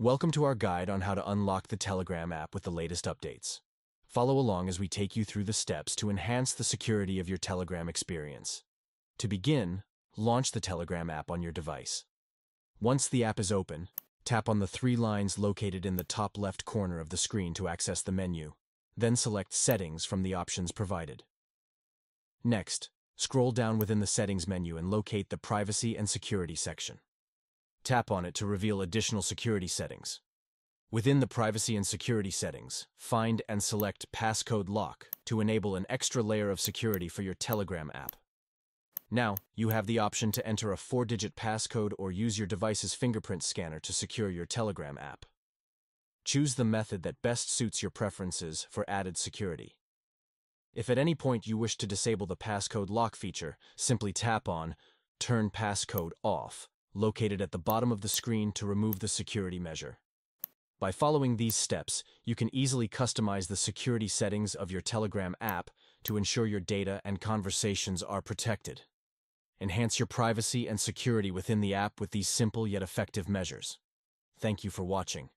Welcome to our guide on how to unlock the Telegram app with the latest updates. Follow along as we take you through the steps to enhance the security of your Telegram experience. To begin, launch the Telegram app on your device. Once the app is open, tap on the three lines located in the top left corner of the screen to access the menu. Then select Settings from the options provided. Next, scroll down within the Settings menu and locate the Privacy and Security section. Tap on it to reveal additional security settings. Within the Privacy and Security settings, find and select Passcode Lock to enable an extra layer of security for your Telegram app. Now, you have the option to enter a four-digit passcode or use your device's fingerprint scanner to secure your Telegram app. Choose the method that best suits your preferences for added security. If at any point you wish to disable the passcode lock feature, simply tap on Turn Passcode Off, located at the bottom of the screen to remove the security measure. By following these steps, you can easily customize the security settings of your Telegram app to ensure your data and conversations are protected. Enhance your privacy and security within the app with these simple yet effective measures. Thank you for watching.